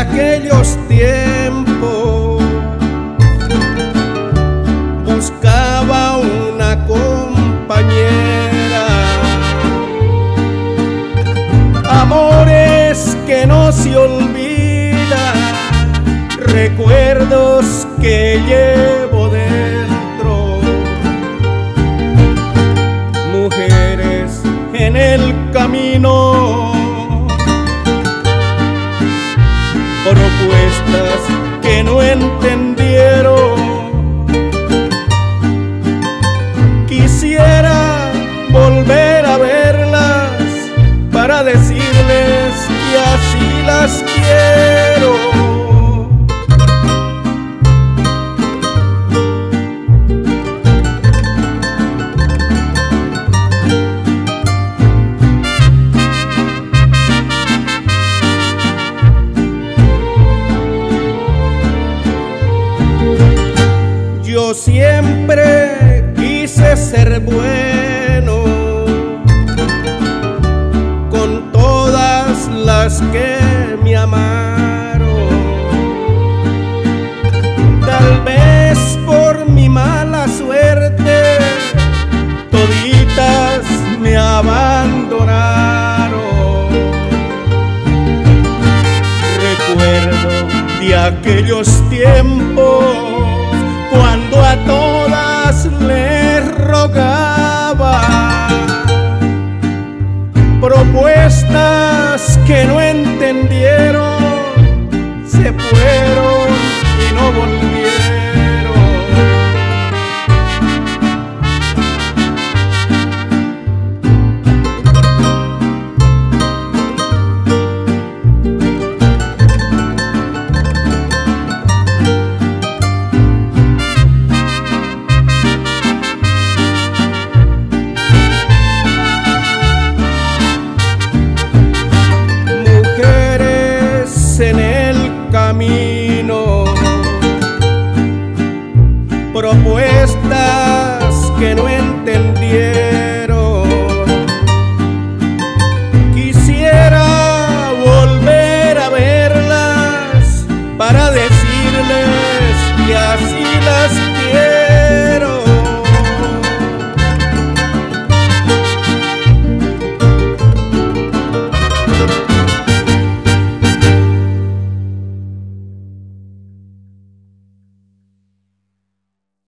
aquellos tiempos buscaba una compañera. Amores que no se olvidan, recuerdos que llevan. Que no entendieron. Quisiera volver a verlas para decirles que así las quiero. Siempre quise ser bueno con todas las que me amaron. Tal vez por mi mala suerte, toditas me abandonaron. Recuerdo de aquellos tiempos a todas les rogaba. Propuestas que no propuestas que no entendieron.